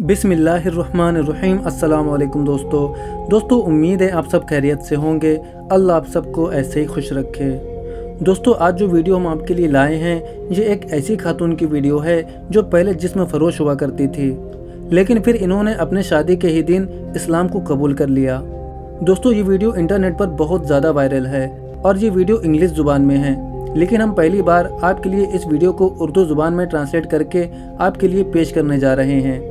बिसमीम अल्लाम दोस्तों। दोस्तों, उम्मीद है आप सब खैरियत से होंगे। अल्लाह आप सबको ऐसे ही खुश रखे। दोस्तों, आज जो वीडियो हम आपके लिए लाए हैं, ये एक ऐसी खातून की वीडियो है जो पहले जिसम फरोश हुआ करती थी, लेकिन फिर इन्होंने अपने शादी के ही दिन इस्लाम को कबूल कर लिया। दोस्तों, ये वीडियो इंटरनेट पर बहुत ज़्यादा वायरल है और ये वीडियो इंग्लिश ज़ुबान में है, लेकिन हम पहली बार आपके लिए इस वीडियो को उर्दू ज़ुबान में ट्रांसलेट करके आपके लिए पेश करने जा रहे हैं।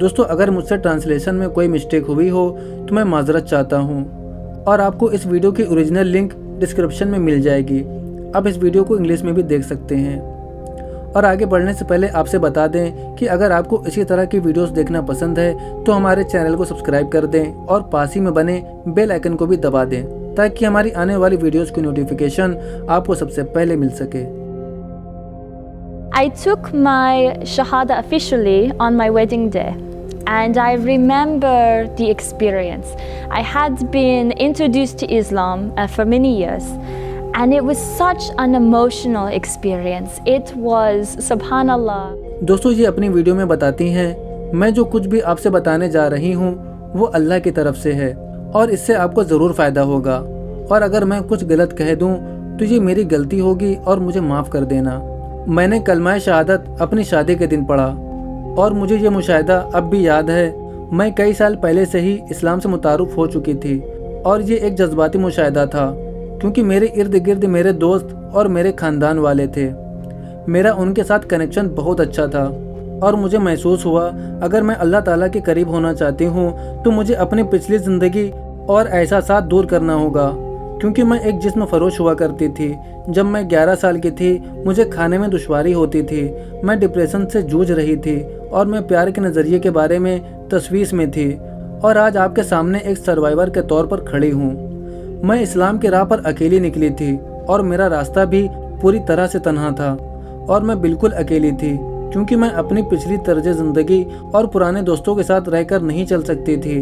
दोस्तों, अगर मुझसे ट्रांसलेशन में कोई मिस्टेक हुई हो तो मैं माजरत चाहता हूँ। और आपको इस वीडियो की ओरिजिनल लिंक डिस्क्रिप्शन में मिल जाएगी। आप इस वीडियो को इंग्लिश में भी देख सकते हैं। और आगे बढ़ने से पहले आपसे बता दें कि अगर आपको इसी तरह की वीडियोस देखना पसंद है तो हमारे चैनल को सब्सक्राइब कर दें और पास ही में बने बेल आइकन को भी दबा दें, ताकि हमारी आने वाली वीडियोस की नोटिफिकेशन आपको सबसे पहले मिल सके। I took my Shahada officially on my wedding day. And I remember the experience. I had been introduced to Islam uh, for many years, and it was such an emotional experience. It was, subhanallah. दोस्तों ये अपनी video में बताती हैं मैं जो कुछ भी आपसे बताने जा रही हूँ वो अल्लाह की तरफ़ से है और इससे आपको ज़रूर फ़ायदा होगा और अगर मैं कुछ गलत कह दूँ तो ये मेरी गलती होगी और मुझे माफ़ कर देना मैंने कलमाए शहादत अपनी शादी के दिन पढ़ा और मुझे ये मुशाहिदा अब भी याद है। मैं कई साल पहले से ही इस्लाम से मुतारुफ हो चुकी थी और ये एक जज्बाती मुशाहिदा था, क्योंकि मेरे इर्द गिर्द मेरे दोस्त और मेरे ख़ानदान वाले थे। मेरा उनके साथ कनेक्शन बहुत अच्छा था और मुझे महसूस हुआ, अगर मैं अल्लाह ताला के करीब होना चाहती हूँ तो मुझे अपनी पिछली ज़िंदगी और एहसास दूर करना होगा। क्योंकि मैं एक जिस्म फरोश हुआ करती थी। जब मैं 11 साल की थी, मुझे खाने में दुश्वारी होती थी। मैं डिप्रेशन से जूझ रही थी और मैं प्यार के नज़रिए के बारे में तस्वीस में थी और आज आपके सामने एक सर्वाइवर के तौर पर खड़ी हूँ। मैं इस्लाम के राह पर अकेली निकली थी और मेरा रास्ता भी पूरी तरह से तनहा था और मैं बिल्कुल अकेली थी, क्योंकि मैं अपनी पिछली तर्ज ज़िंदगी और पुराने दोस्तों के साथ रहकर नहीं चल सकती थी,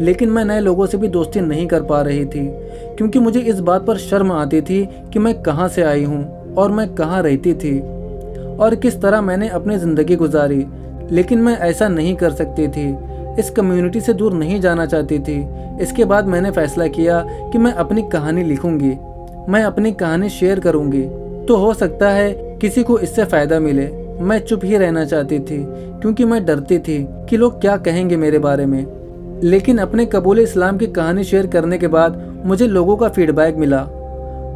लेकिन मैं नए लोगों से भी दोस्ती नहीं कर पा रही थी, क्योंकि मुझे इस बात पर शर्म आती थी कि मैं कहाँ से आई हूँ और मैं कहाँ रहती थी और किस तरह मैंने अपनी ज़िंदगी गुजारी। लेकिन मैं ऐसा नहीं कर सकती थी। इस कम्युनिटी से दूर नहीं जाना चाहती थी। इसके बाद मैंने फैसला किया कि मैं अपनी कहानी लिखूँगी। मैं अपनी कहानी शेयर करूँगी। तो हो सकता है किसी को इससे फ़ायदा मिले। मैं चुप ही रहना चाहती थी, क्योंकि मैं डरती थी कि लोग क्या कहेंगे मेरे बारे में। लेकिन अपने कबूल इस्लाम की कहानी शेयर करने के बाद मुझे लोगों का फीडबैक मिला।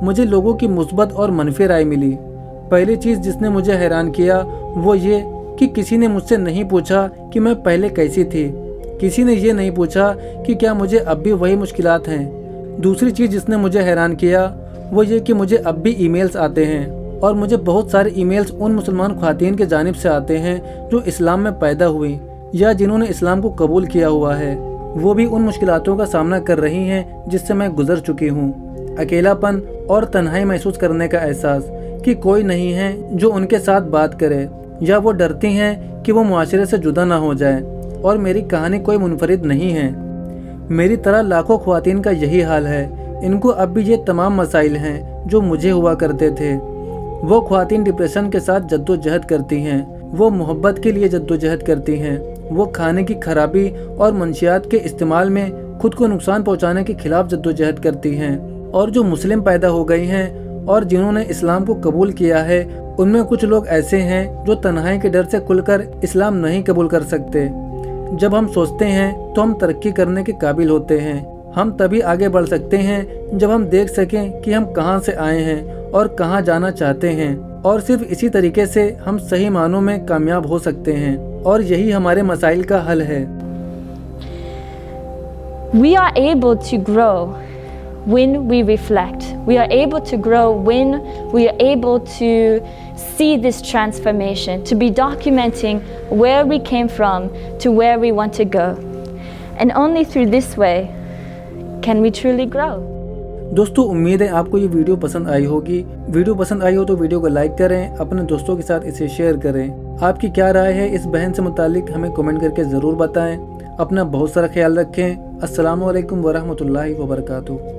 मुझे लोगों की मुस्बत और मनफी राय मिली। पहली चीज़ जिसने मुझे हैरान किया, वो ये कि किसी ने मुझसे नहीं पूछा कि मैं पहले कैसी थी। किसी ने ये नहीं पूछा कि क्या मुझे अब भी वही मुश्किलात हैं। दूसरी चीज़ जिसने मुझे हैरान किया, वो ये कि मुझे अब भी ईमेल्स आते हैं और मुझे बहुत सारे ईमेल्स उन मुसलमान खातन के जानब से आते हैं जो इस्लाम में पैदा हुई या जिन्होंने इस्लाम को कबूल किया हुआ है। वो भी उन मुश्किलों का सामना कर रही हैं जिससे मैं गुजर चुकी हूँ। अकेलापन और तन्हाई महसूस करने का एहसास कि कोई नहीं है जो उनके साथ बात करे। या वो डरती हैं कि वो मुआशरे से जुदा ना हो जाए, और मेरी कहानी कोई मुनफरद नहीं है। मेरी तरह लाखों खुवान का यही हाल है। इनको अब भी ये तमाम मसाइल हैं जो मुझे हुआ करते थे। वो खुवान डिप्रेशन के साथ जद्दोजहद करती हैं, वो मोहब्बत के लिए जद्दोजहद करती हैं, वो खाने की खराबी और मंशियात के इस्तेमाल में खुद को नुकसान पहुँचाने के खिलाफ जद्दोजहद करती हैं, और जो मुस्लिम पैदा हो गई हैं और जिन्होंने इस्लाम को कबूल किया है, उनमें कुछ लोग ऐसे हैं जो तन्हाई के डर से खुलकर इस्लाम नहीं कबूल कर सकते। जब हम सोचते हैं तो हम तरक्की करने के काबिल होते हैं। हम तभी आगे बढ़ सकते हैं, जब हम देख सकें कि हम कहाँ से आए हैं और कहाँ जाना चाहते हैं। और सिर्फ़ इसी तरीके से हम सही मानों में कामयाब हो सकते हैं। और यही हमारे मसाइल का हल है। We are able to grow when we reflect. We are able to grow when we are able to see this transformation, to be documenting where we came from to where we want to go. And only through this way can we truly grow. दोस्तों उम्मीद है आपको ये video पसंद आई होगी video पसंद आई हो तो वीडियो को लाइक करें अपने दोस्तों के साथ इसे शेयर करें आपकी क्या राय है इस बहन से मुतालिक हमें कमेंट करके ज़रूर बताएं अपना बहुत सारा ख्याल रखें अस्सलाम वालेकुम वरहमतुल्लाहि वबरकातुहू